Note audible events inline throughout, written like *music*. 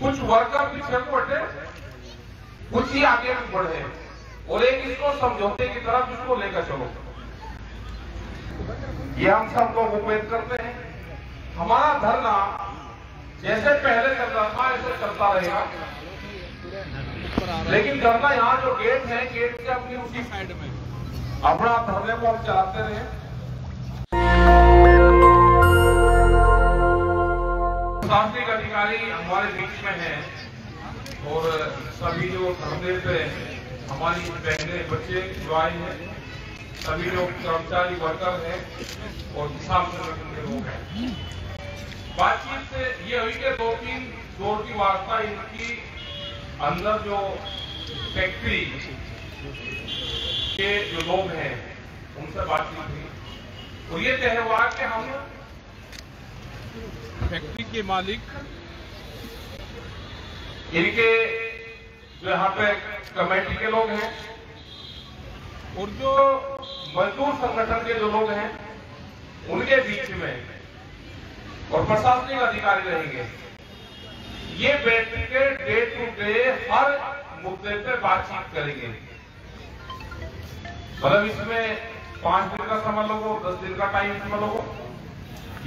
कुछ वर्कर पीछे को हटे कुछ ही आगे भी बढ़े और एक इसको समझौते की तरफ़ इसको लेकर चलो। ये हम सब लोग उम्मीद करते हैं। हमारा धरना जैसे पहले चल था, ऐसे चलता रहेगा। लेकिन धरना यहाँ जो गेट है गेट के अपनी उसी साइड में। अपना धरने को हम चलाते रहे प्रशासनिक अधिकारी हमारे बीच में हैं और सभी जो धरने पे हमारी बहने, बच्चे आए हैं, सभी लोग कर्मचारी वर्कर हैं और किसान संगठन के लोग हैं। बातचीत से ये हुई कि दो तीन दौर की वार्ता इनकी अंदर जो फैक्ट्री के जो लोग हैं, उनसे बातचीत हुई। और ये तय हुआ कि हम फैक्ट्री के मालिक। इनके जो यहाँ पे कमेटी के लोग हैं और जो मजदूर संगठन के जो लोग हैं, उनके बीच में और प्रशासनिक अधिकारी रहेंगे। ये बैठ के डे टू डे हर मुद्दे पे बातचीत करेंगे। मतलब इसमें पाँच दिन का समय लोगो, दस दिन का टाइम समय लोगो।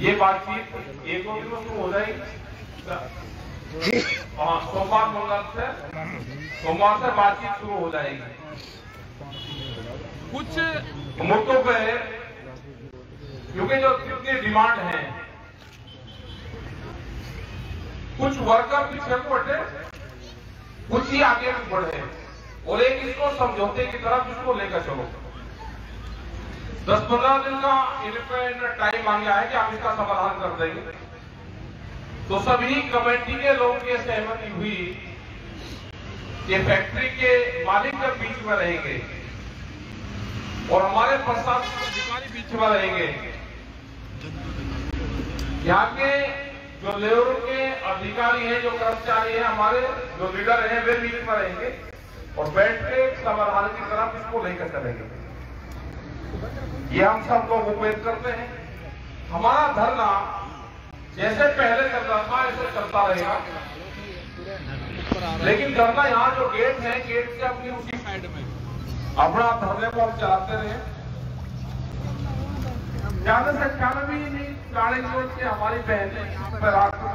ये बातचीत एक शुरू हो जाएगी। हाँ सोमवार मंगल से सोमवार से बातचीत शुरू हो जाएगी। कुछ मुद्दों पे क्योंकि जो जितनी डिमांड है, कुछ वर्कर पीछे को हटे, कुछ ही आगे भी बढ़े। और एक इसको समझौते की तरफ़ इसको लेकर चलो। दस पंद्रह दिन का इनका टाइम मांगा है कि आप इसका समाधान कर देंगे। तो सभी कमेटी के लोगों की सहमति हुई कि फैक्ट्री के मालिक के बीच में रहेंगे और हमारे प्रशासन अधिकारी बीच में रहेंगे, यहाँ के जो लेबर के अधिकारी हैं, जो कर्मचारी हैं, हमारे जो लीडर हैं, वे बीच में रहेंगे और बैठ के समाधान की तरफ़ इसको लेकर चलेंगे। ये हम सब लोग उम्मीद करते हैं। हमारा धरना जैसे पहले चल रहा था, ऐसे चलता रहेगा। लेकिन धरना यहाँ जो गेट है गेट से अपनी उसी साइड में अपना धरने को हम चलाते रहे ज़्यादा से में भी नहीं, गाड़ी से हमारी बहनें यहाँ पे रात में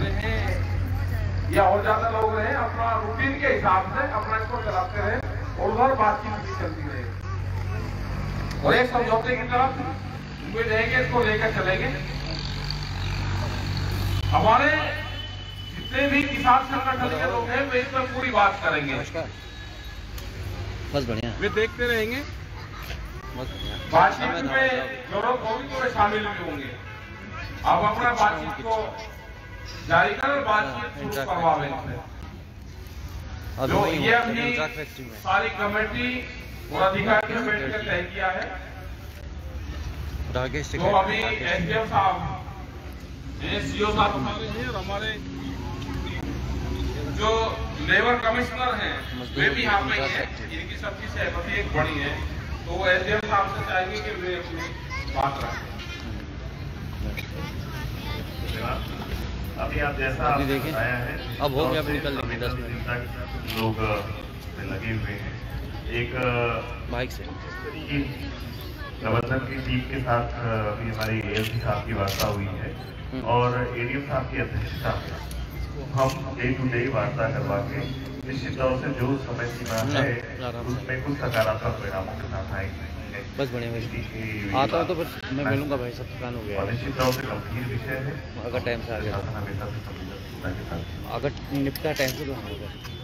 रहे या और ज़्यादा लोग रहे, अपना रूटीन के हिसाब से अपना इसको चलाते रहे और उधर बातचीत भी चलती रहे। और एक समझौते की तरफ़ उम्मीद रहेंगे इसको लेकर चलेंगे। हमारे जितने भी किसान संगठन के लोग हैं वे इस पर पूरी बात करेंगे। बस बढ़िया। वे देखते रहेंगे। बातचीत में ज़रूरत होगी तो वे शामिल भी होंगे। आप अपना बातचीत को जारी कर और बातचीत शुरू करवावे इनसे जो ये अपनी सारी कमेटी अधिकारी ने तय किया है। राकेश तो अभी एसडीएम साहब सीओ साहब हमारे और हमारे जो लेबर कमिश्नर हैं वे भी यहाँ पे हैं। इनकी सबकी सहमति एक बड़ी है। तो वो एसडीएम साहब से चाहेंगे कि वे अपनी बात रखें। अभी आप जैसा आपने बताया है अब हो गया, और निकल लेंगे, दस मिनट। लोग लगे हुए हैं। एक बाइक से। प्रबंधन की टीम के साथ अभी हमारी एएलसी साहब की वार्ता हुई है हम्म। और एडीएम साहब की अध्यक्षता में हम डे टू डे वार्ता करवा के निश्चित तौर से जो समय सीमा है। उसमें कुछ सकारात्मक परिणामों के साथ आएँगे। बस बढ़िया भाई आता हूँ तो फिर मैं मिलूँगा भाई सब थकान हो गया। निश्चित तौर से गंभीर विषय है। अगर टाइम से आ गया साथ। अगर निपटा टाइम से तो हम होगा।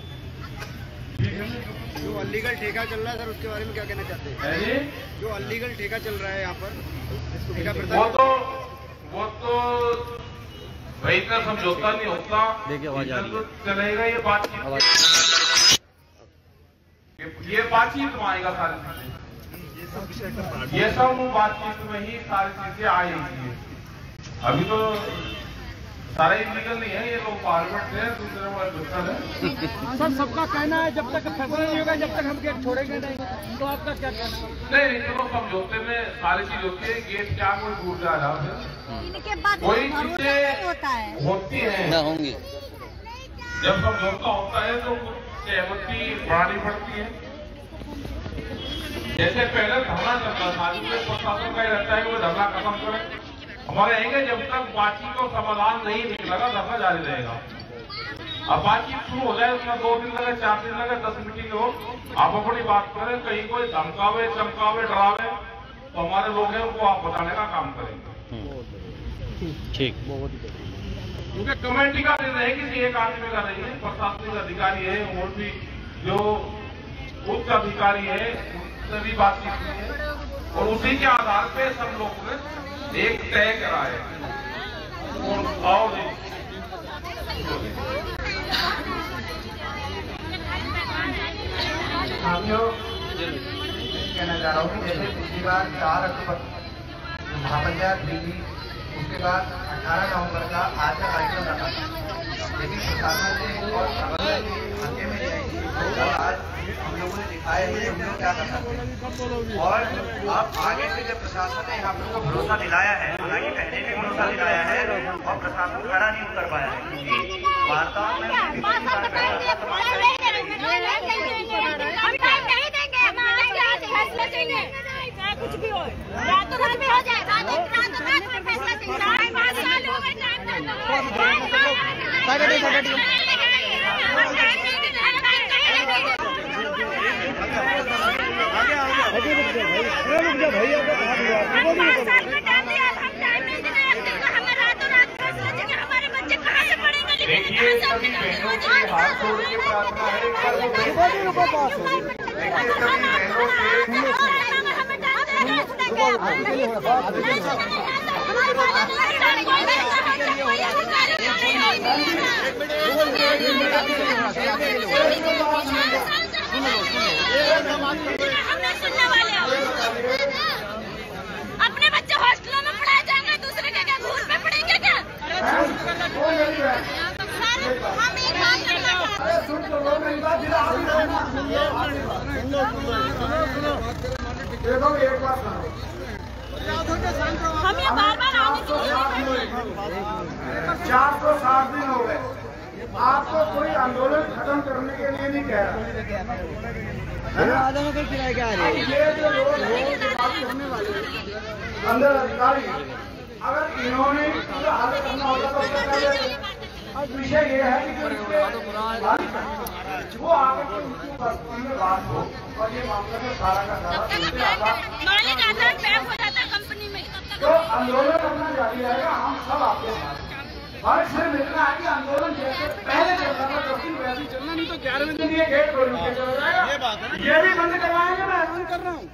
जो अलीगल ठेका चल रहा है सर उसके बारे में क्या कहना चाहते हैं? जो? अलीगल ठेका चल रहा है यहाँ पर वो तो वो तो भाई इतना समझौता नहीं होता। देखिए, आवाज़ आ रही है। तो चलेगा ये बातचीत। ये, ये बातचीत में आएगा सारी चीज़ें। ये सब वो बातचीत में ही सारी चीज़ें आएँगी। अभी तो सारे इलीगल नहीं है ये लोग पार्लियामेंट है दूसरे वाले दुष्कर है। *laughs* सर सबका कहना है जब तक फैसला नहीं होगा जब तक हम गेट छोड़ेंगे नहीं तो आपका क्या कहना है? नहीं नहीं चलो समझौते में सारी चीज़ होती है गेट क्या कोई दूर जा रहा है? इनके बाद कोई चीज़ें होता है। होती है। ना होंगी। जब समझौता होता है तो सहमति बढ़ानी पड़ती है। जैसे पहले धरना चलता था जिसमें प्रशासन का ही रहता है कि वो धरना खत्म करें। हमारे आएँगे जब तक बातचीत और समाधान नहीं निकलेगा धरना जारी रहेगा। अब बातचीत शुरू हो जाए उसमें दो दिन लगे चार दिन लगे दस मिनट मीटिंग हो आप अपनी बात करें कहीं कोई धमकावे चमकावे डरावे तो हमारे लोग हैं उनको आप बताने का काम करेंगे। ठीक। क्योंकि कमेटी का निर्णय है किसी एक आदमी का नहीं है प्रशासनिक अधिकारी है और भी जो उच्च अधिकारी है उनसे भी बातचीत हुई है। और उसी के आधार पे सब लोग ने एक तय करा है और- कहना चाह रहा हूँ जैसे पिछली बार चार अक्टूबर महापंचायत हुई थी, उसके बाद अठारह नवंबर का आज का कार्यक्रम रखा था। लेकिन प्रशासन ने और धक्के में आज लोगों ने दिखाया है हम लोग क्या कर सकते हैं। और अब आगे से जब प्रशासन ने हम लोग को भरोसा दिलाया है हालाँकि पहले भी भरोसा दिलाया है और प्रशासन खड़ा नहीं उतर पाया है क्योंकि वार्ताओं में कुछ भी हो। रातों रात में हो जाए रातों रातों रात में फैसला चाहिए पाँच साल हो गए देखिए सभी बहनों के हाथ जोड़ के प्रार्थना है देखिए सभी बहनों से हमने सुनने वाले अपने बच्चे हॉस्टलों में पढ़ाए जाएँगे, दूसरे के क्या घूर में पढ़ेंगे क्या? सर हम एक हम ये बार बार आने की चार सौ साठ दिन हो गए। आपको कोई आंदोलन खत्म करने के लिए नहीं कह रहा। हैं, अंदर अधिकारी अगर इन्होंने हल करना होगा तो क्या अब विषय ये है कि वो आगे के उनकी उपस्थिति में बात हो और ये मामला जो सारा का सारा है हो में। तो आंदोलन अपना जारी रहेगा हम सब आपके साथ और इसमें मिलना है कि आंदोलन जैसे पहले चलता था दस दिन वैसे चलना नहीं तो ग्यारहवें दिन ये गेट खोल ये बात है ये भी बंद करवाएँगे मैं बंद कर रहा हूँ।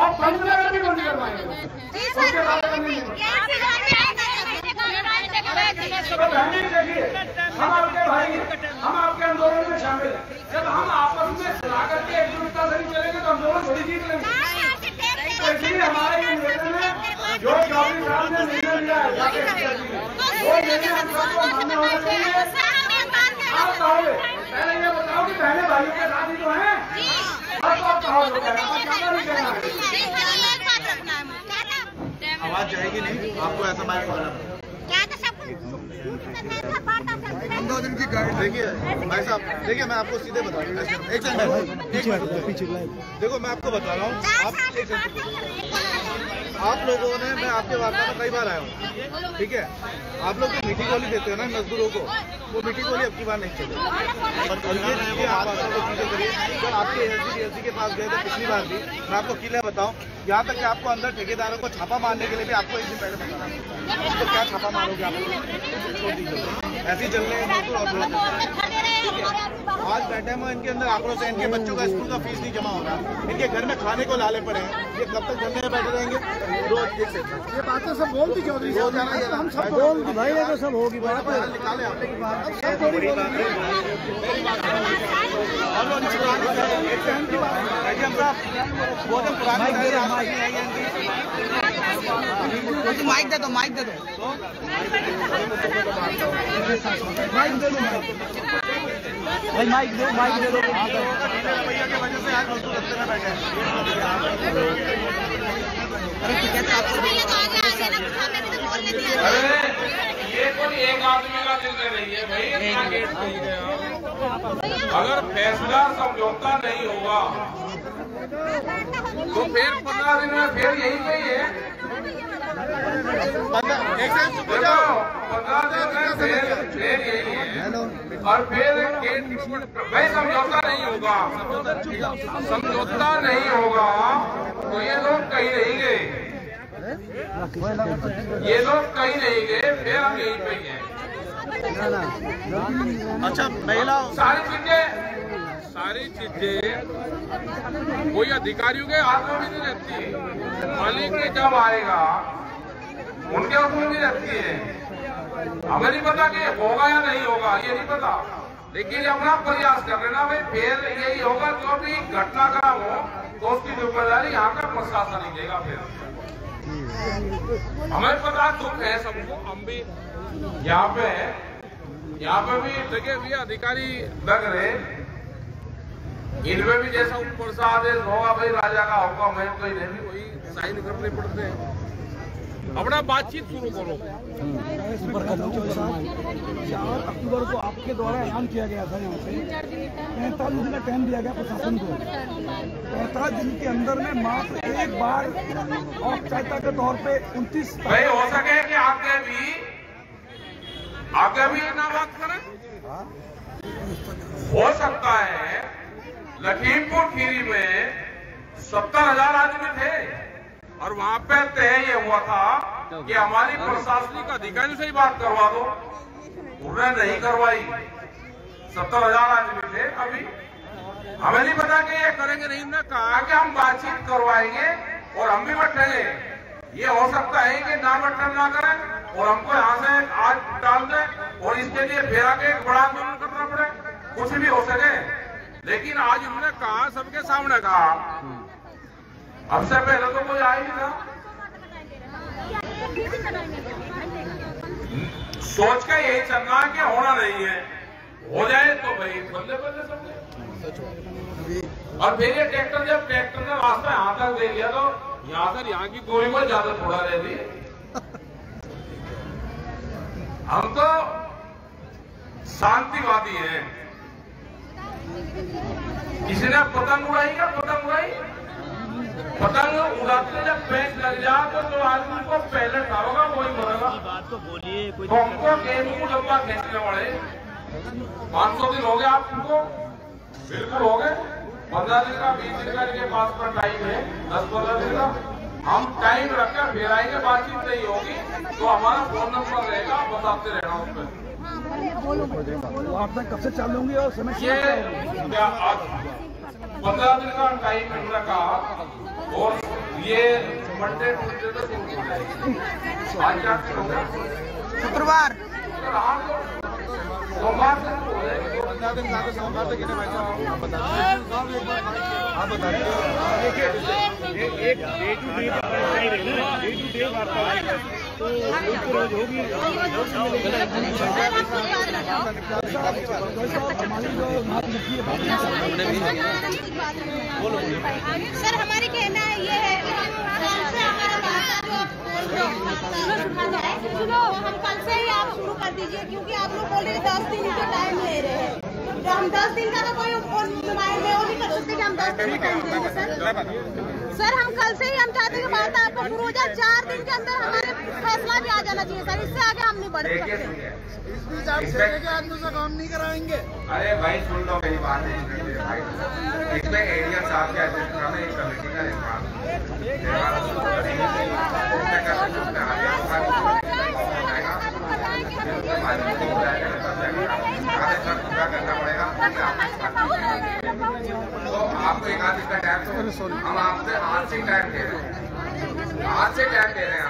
और बंद नगर भी बंद करवाएँगे। उसके बाद। तो देखिए हम आपके भाई हैं। हम आपके आंदोलन में शामिल हैं। जब हम आपस में सलाह करके एकजुटता से नहीं चलेंगे तो आंदोलन थोड़ी जीत लेंगे। तो इसलिए हमारा निवेदन है जो चौधरी साहब ने निर्णय लिया है आप कहोगे पहले ये बताओ कि पहले भाइयों के साथ ही तो हैं। आप आवाज़ जाएगी नहीं? आपको ऐसा माइक पकड़ना तो दो दिन की गाइड देखिए, भाई साहब, देखिए, मैं आपको सीधे बता रहा हूँ। एक सेकंड देखो, मैं आपको बता रहा हूँ, आप आप लोगों ने, मैं आपके वार्ता में कई बार आया हूँ। ठीक है? आप लोग जो मीटिंग गोली देते हो ना मजदूरों को, वो मीटिंग गोली अब की बार नहीं चलेगी। और जब आपके एलसी एलसी के पास गए थे पिछली बार भी, मैं आपको किले बताऊँ, यहाँ तक कि आपको अंदर ठेकेदारों को छापा मारने के लिए भी आपको एक दिन पहले बताना तो क्या छापा मारोगे आप? ऐसे ही चलने हैं मजदूर और आज बैठे हैं इनके अंदर आक्रोश है इनके बच्चों का स्कूल का फ़ीस नहीं जमा होगा इनके घर में खाने को लाले पड़े हैं। ये कब तक धरने में बैठे रहेंगे? रोज देख सकते हैं ये बातें सब बोल दी चौधरी हम सब बोल दी भाई ये तो सब होगी बात निकाले आपने की बात अब सब थोड़ी बात। है। और वो पुरानी इनकी माइक दे दो माइक दे दो। माइक दे दो भाई माइक दो माइक दे। दो भैया की वजह से आज मजदूर रस्ते में बैठे हैं। अरे ये कोई एक आदमी का दिल नहीं है भाई अगर फैसला समझौता नहीं होगा तो फिर पंद्रह दिन में फिर यही पे ही। है चुप हो है और फिर भाई समझौता नहीं होगा। समझौता नहीं होगा तो ये लोग कहीं नहीं गए। ये लोग कहीं नहीं गए फिर हम यहीं पे ही। हैं अच्छा महिला सारी चीज़ें सारी चीज़ें, कोई अधिकारियों के हाथ में भी नहीं रहती मालिक ने जब आएगा, उनके हाथ में भी रहती है। हमें नहीं पता कि होगा या नहीं होगा, ये नहीं पता। लेकिन अपना प्रयास कर लेना भाई, फिर यही होगा, जो भी घटनाक्रम हो तो उसकी ज़िम्मेदारी यहाँ का प्रशासन ही देगा फिर। हमें पता दुख है सबको। हम भी यहाँ पे यहाँ पे भी लगे हुए अधिकारी लग रहे। इनमें भी जैसा ऊपर से आदेश होगा भाई राजा का हुक्म है तो इन्हें भी वही साइन करने पड़ते हैं। अपना बातचीत शुरू करो। चार अक्टूबर को आपके द्वारा ऐलान किया गया था यहाँ से पैंतालीस दिन का टाइम दिया गया प्रशासन को। पैंतालीस दिन के अंदर में मात्र एक बार औपचारिकता के तौर पे उनतीस हो सके कि आगे भी आगे भी ना बात करें? हो सकता है लखीमपुर खीरी में सत्तर हज़ार आदमी थे। और वहाँ पे तय ये हुआ था कि हमारी प्रशासनिक अधिकारी से ही बात करवा दो। उन्होंने नहीं करवाई। सत्तर हज़ार आदमी थे अभी। हमें नहीं पता कि ये करेंगे नहीं ना कहा कि हम बातचीत करवाएँगे और हम भी बैठेंगे ये हो सकता है कि ना बैठन ना करें और हमको यहाँ से आज डाल दें और इसके लिए फिर एक बड़ा आंदोलन करना पड़े। कुछ भी हो सके। लेकिन आज उन्होंने कहा, सबके सामने कहा। अब हमसे पहले तो कोई आया नहीं था। सोच के यही चलना कि होना नहीं है। हो जाए तो भाई, बल्ले बल्ले समझे और फिर ये ट्रैक्टर, जब ट्रैक्टर ने रास्ता यहाँ तक दे दिया तो यहाँ से यहाँ की दूरी को ज़्यादा थोड़ा रह दी। हम तो शांतिवादी हैं। किसी ने पतंग उड़ाई क्या पतंग उड़ाई? पतंग उड़ाते जब पैंच लग जा तो जो आदमी को पहले खाओगा वही मरेगा। तो हमको गेहूँ डब्बा खींचने सौ दिन हो गए आपको बिल्कुल हो गए। पंद्रह दिन का, बीस दिन का, इनके पास पर टाइम है। दस पंद्रह दिन का। हम टाइम रखकर फिर आएँगे बातचीत नहीं होगी तो हमारा फ़ोन नंबर रहेगा बताते रहना उस पर। वो आप तक कब से चालू होंगे और समय ये पंद्रह दिन का टाइम और ये मंडे ट्यूजडे तक शुरू आज क्या दिन हो गया शुक्रवार सोमवार से शुरू हो जाएगी पंद्रह दिन ज़्यादा सोमवार तक इन्हें भाई आप बता आप बता दीजिए सर हमारी कहना है ये है कि कल से हमारा रास्ता जो सुनो, हम कल से ही आप शुरू कर दीजिए, क्योंकि आप लोग ऑलरेडी दस दिन का टाइम ले रहे हैं। तो हम दस दिन का तो कोई नुमाइंदे वो नहीं कर सकते हम दस दिन का टाइम देंगे सर? सर हम कल से ही हम चाहते हैं कि बात आपको शुरू हो जाए चार दिन के अंदर हमारे फैसला भी आ जाना चाहिए सर इससे आगे हम नहीं बढ़ सकते इस बीच आप आदमी से काम नहीं कराएँगे अरे भाई सुन लो मेरी बात इसमें एरिया साहब के अध्यक्षता में एक कमेटी का करना पड़ेगा तो आपको एक आध का टाइम तो हम आपसे आज से टाइम दे रहे हैं। आज से टाइम दे रहे हैं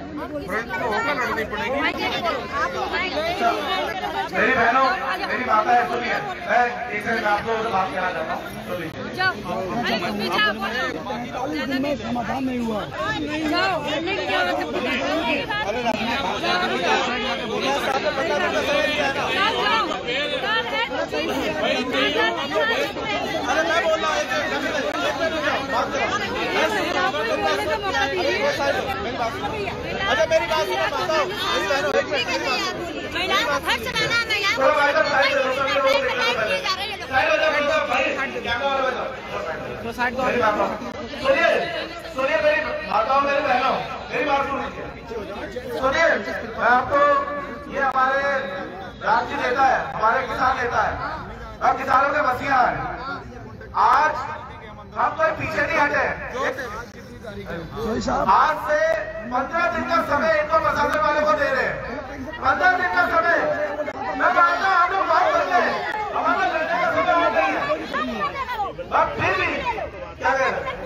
मेरी बहनों, मेरी माता है, सुनिए। मैं एक सेकंड आपको बात कहना चाहता हूँ। समाधान नहीं हुआ अरे मैं बोल रहा हूँ अच्छा मेरी बात सुनो माता मेरी बहनों एक मिनट मेरी बात। महिलाओं को घर चलाना महिलाओं थोड़ा भाई साइड दो। सुनिए सुनिए मेरी माताओं मेरी बहनों मेरी बात सुन लीजिए सुनिए मैं आपको ये हमारे राज्य नेता है, हमारे किसान नेता है, और किसानों के मसीहा है आज हम कोई पीछे नहीं हटे। आज से पंद्रह दिन का समय इनको बसाने वाले को दे रहे हैं। पंद्रह दिन का समय। मैं मानता हूँ हम लोग बात करते हैं। हमारा लड़ने का समय और नहीं है। अब फिर भी क्या कह रहे हैं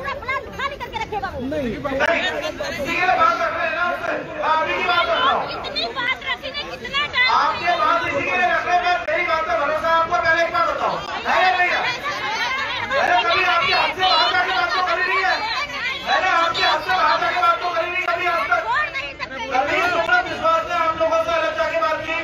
नहीं इसी के बात कर रहे हैं ना उससे। अभी की बात कर रहा हूँ। इतनी बात रखी ने कितना टाइम आपके बात इसी के लिए रख रहे हैं मेरी बात का भरोसा है आपको पहले एक बार बताओ है या नहीं है मैंने कभी आपके हाथ से बाहर जाके बात तो करी नहीं है मैंने आपके हाथ से बाहर जाके बात तो करी नहीं कभी आज तक छोड़ नहीं सकते कभी सुमन विश्वास ने हम लोगों से अलग जाके बात की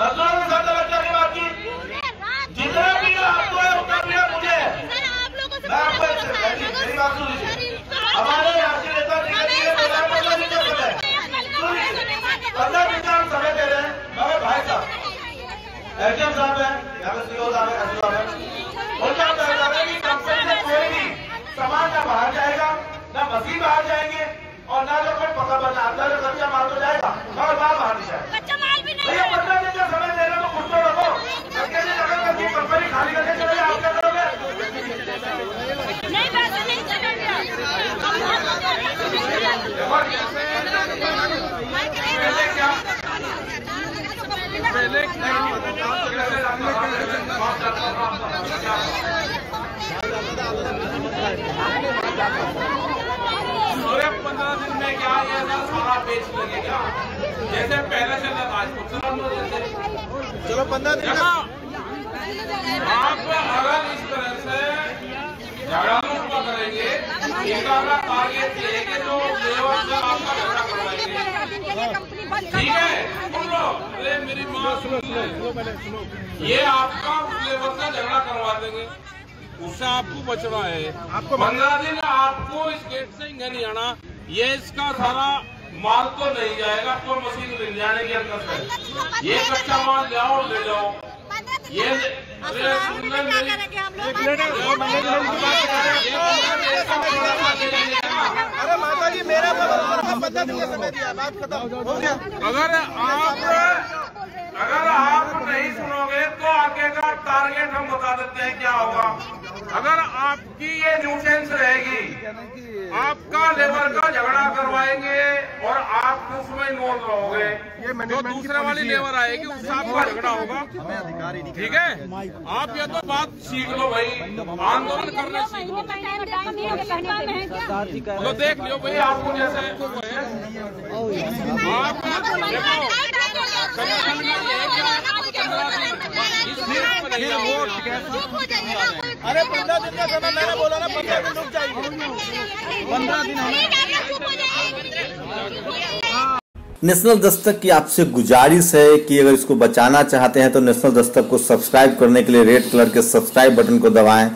मजदूरों के साथ अलग जाके बात की पूरे रात जितना भी आपको है उतना भी मुझे है। सर आप लोगों से मैं आपको पूरा भरोसा है। मेरी मेरी बात सुन लीजिए सर, हमारे राष्ट्रीय नेता निकल लिए पंद्रह पंद्रह दिन का समय सुनिए पंद्रह दिन का हम समय दे रहे हैं मगर भाई साहब एचएम साहब है यहाँ पे सीओ साहब है एसओ साहब है उनका कहना है कि कंपनी से कोई भी सामान ना बाहर जाएगा मशीन बाहर जाएँगे और ना जो कोई पकड़ बना अंदर जो कच्चा माल तो जाएगा मगर माल बाहर नहीं जाएगा कच्चा माल भी नहीं भैया पंद्रह दिन का समय दे रहे हो तो कुछ तो रखो धक्के से अगर कभी कंपनी खाली करके चले जाए आप क्या करोगे नहीं पैसे नहीं चलेंगे हम बहुत पहले क्या पहले पूरे पंद्रह दिन में क्या ये सारा बेच लगेगा जैसे पहले से था राजपूत चलो पंद्रह दिन आप अगर इस तरह से झगड़ा मुक्त करेंगे इनका अपना टारगेट लेके जो लेबर से आपका झगड़ा करवाएँगे। ठीक है? सुन लो अरे मेरी माँ सुन लो ये आपका लेबर से झगड़ा करवा देंगे। उससे आपको बचना है। आपको पंद्रह दिन आपको इस गेट से इधर नहीं आना। ये इसका सारा माल तो नहीं जाएगा तो मशीन ले जाने के अंदर से ये कच्चा माल ले आओ ले जाओ ये अरे सुंदर मेरी अरे माता जी मेरा पंद्रह दिन का समय दिया बात खत्म हो गया अगर आप अगर आप नहीं सुनोगे तो आगे का टारगेट हम बता देते हैं क्या होगा अगर आपकी ये न्यूसेंस रहेगी आपका लेबर का झगड़ा करवाएँगे और आप उसमें इन्वॉल्व रहोगे जो दूसरे वाली लेबर आएगी उससे आपका झगड़ा होगा ठीक है आप ये तो बात सीख लो भाई आंदोलन करने सीख लो तो देख लो भाई आपको जैसे आप अरे पंद्रह दिन का समय, मैंने बोला ना पंद्रह दिन रुक जाएगी पंद्रह दिन नेशनल दस्तक की आपसे गुजारिश है कि अगर इसको बचाना चाहते हैं तो नेशनल दस्तक को सब्सक्राइब करने के लिए रेड कलर के सब्सक्राइब बटन को दबाएँ,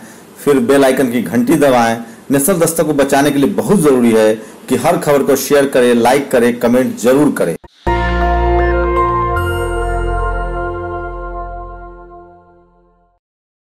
फिर बेल आइकन की घंटी दबाएँ। नेशनल दस्तक को बचाने के लिए बहुत ज़रूरी है कि हर खबर को शेयर करें, लाइक करें, कमेंट ज़रूर करें।